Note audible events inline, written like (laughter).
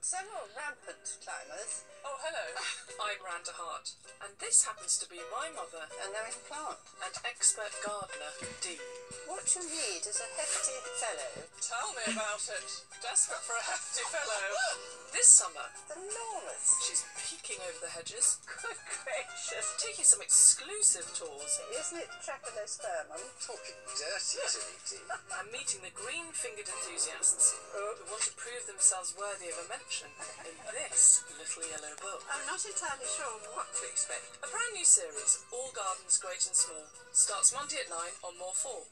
got several rampant climbers, Oh, hello. (sighs) I'm Miranda Hart, and this happens to be my mother and there is Plant. and expert gardener, Dee. What you need is a hefty fellow. Tell me about it. Desperate for a hefty fellow. (laughs) This summer, Enormous. she's peeking over the hedges, (laughs) Good gracious. taking some exclusive tours, Isn't it Trachelospermum? Talking dirty to me, Dee. and (laughs) meeting the green-fingered enthusiasts oh. who want to prove themselves worthy of a mention in this little yellow book. I'm not entirely sure what to expect. A brand new series, All Gardens Great and Small, starts Monday at 9 on More 4.